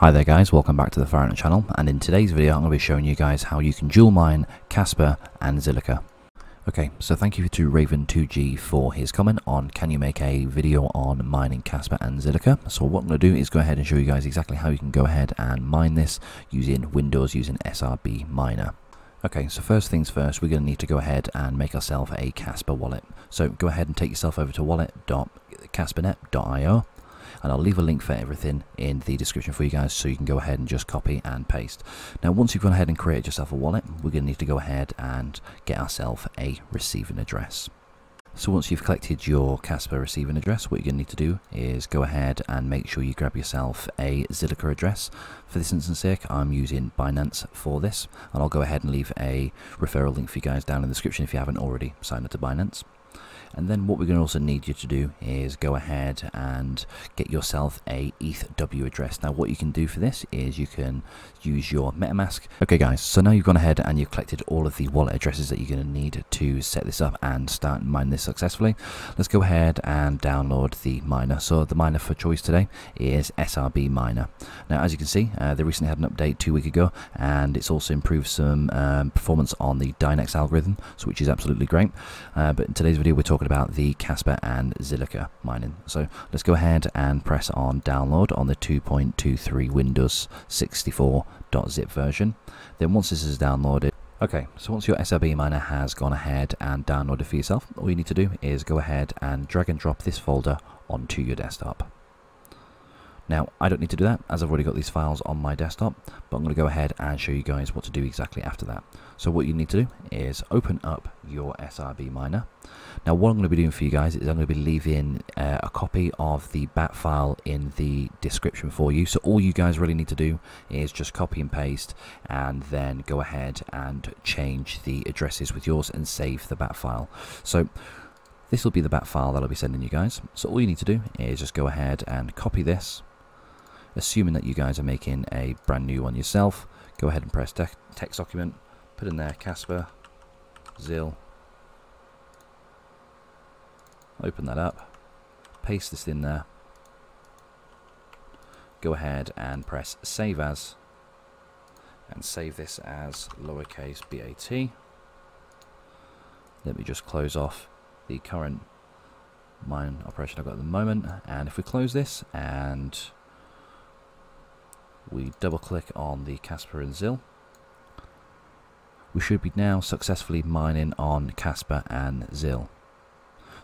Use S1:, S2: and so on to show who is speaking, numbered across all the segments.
S1: Hi there guys, welcome back to the Fire channel and in today's video I'm going to be showing you guys how you can dual mine Kaspa and Zilliqa. Okay, so thank you to Raven2G for his comment on can you make a video on mining Kaspa and Zilliqa. So what I'm going to do is go ahead and show you guys exactly how you can go ahead and mine this using Windows using SRB Miner. Okay, so first things first, we're going to need to go ahead and make ourselves a Kaspa wallet. So go ahead and take yourself over to wallet.kaspanet.io and I'll leave a link for everything in the description for you guys so you can go ahead and just copy and paste. Now once you've gone ahead and created yourself a wallet, we're going to need to go ahead and get ourselves a receiving address. So once you've collected your Kaspa receiving address, what you're going to need to do is go ahead and make sure you grab yourself a Zilliqa address. For this instance sake, I'm using Binance for this, and I'll go ahead and leave a referral link for you guys down in the description if you haven't already signed up to Binance. And then what we're going to also need you to do is go ahead and get yourself a ETHW address. Now what you can do for this is you can use your MetaMask. Okay guys, so now you've gone ahead and you've collected all of the wallet addresses that you're going to need to set this up and start mining this successfully. Let's go ahead and download the miner. So the miner for choice today is SRB Miner. Now as you can see, uh, they recently had an update two weeks ago and it's also improved some um, performance on the Dynex algorithm, so which is absolutely great. Uh, but in today's video we're talking talking about the Kaspa and Zilliqa mining. So let's go ahead and press on download on the 2.23 Windows 64.zip version. Then once this is downloaded, Okay, so once your SRB miner has gone ahead and downloaded for yourself, all you need to do is go ahead and drag and drop this folder onto your desktop. Now, I don't need to do that as I've already got these files on my desktop, but I'm going to go ahead and show you guys what to do exactly after that. So what you need to do is open up your SRB miner. Now what I'm going to be doing for you guys is I'm going to be leaving uh, a copy of the bat file in the description for you. So all you guys really need to do is just copy and paste and then go ahead and change the addresses with yours and save the bat file. So this will be the bat file that I'll be sending you guys. So all you need to do is just go ahead and copy this assuming that you guys are making a brand new one yourself, go ahead and press text document, put in there Kaspa, Zil, open that up, paste this in there, go ahead and press save as, and save this as lowercase bat. Let me just close off the current mine operation I've got at the moment, and if we close this and we double click on the Kaspa and Zil. We should be now successfully mining on Kaspa and Zil.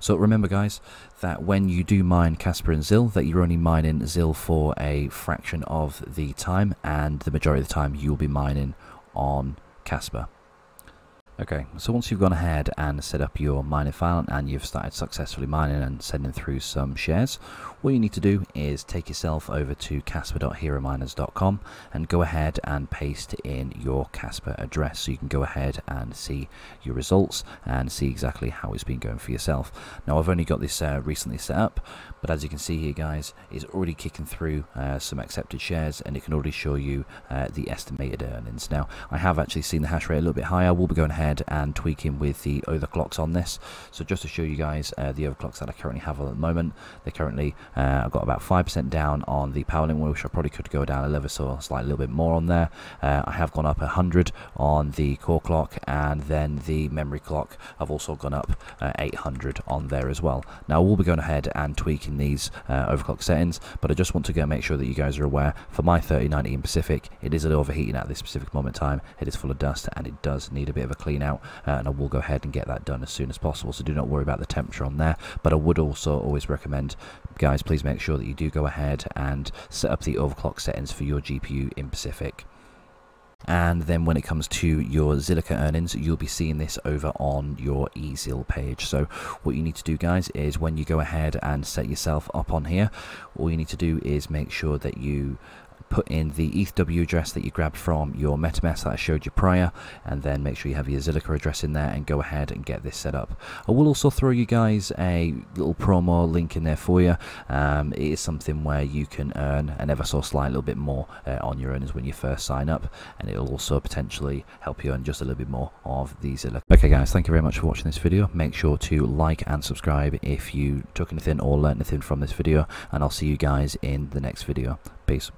S1: So remember guys that when you do mine Kaspa and Zil that you're only mining Zil for a fraction of the time and the majority of the time you'll be mining on Kaspa Okay, so once you've gone ahead and set up your mining file and you've started successfully mining and sending through some shares, what you need to do is take yourself over to kaspa.herominers.com and go ahead and paste in your Kaspa address so you can go ahead and see your results and see exactly how it's been going for yourself. Now I've only got this uh, recently set up, but as you can see here guys, it's already kicking through uh, some accepted shares and it can already show you uh, the estimated earnings. Now I have actually seen the hash rate a little bit higher, we'll be going ahead ahead and tweaking with the overclocks on this. So just to show you guys uh, the overclocks that I currently have at the moment, they're currently, uh, I've got about 5% down on the power PowerLink, which I probably could go down a level so a little bit more on there. Uh, I have gone up 100 on the core clock and then the memory clock, I've also gone up uh, 800 on there as well. Now we'll be going ahead and tweaking these uh, overclock settings, but I just want to go make sure that you guys are aware, for my 3090 in Pacific, it is a little overheating at this specific moment in time, it is full of dust and it does need a bit of a clean clean out uh, and I will go ahead and get that done as soon as possible. So do not worry about the temperature on there. But I would also always recommend guys please make sure that you do go ahead and set up the overclock settings for your GPU in Pacific. And then when it comes to your Zilliqa earnings you'll be seeing this over on your eZil page. So what you need to do guys is when you go ahead and set yourself up on here all you need to do is make sure that you put in the ETHW address that you grabbed from your MetaMask that I showed you prior and then make sure you have your Zilliqa address in there and go ahead and get this set up. I will also throw you guys a little promo link in there for you. Um, it is something where you can earn an ever so slight little bit more uh, on your earnings when you first sign up and it'll also potentially help you earn just a little bit more of the Zilliqa. Okay guys, thank you very much for watching this video. Make sure to like and subscribe if you took anything or learned anything from this video and I'll see you guys in the next video. Peace.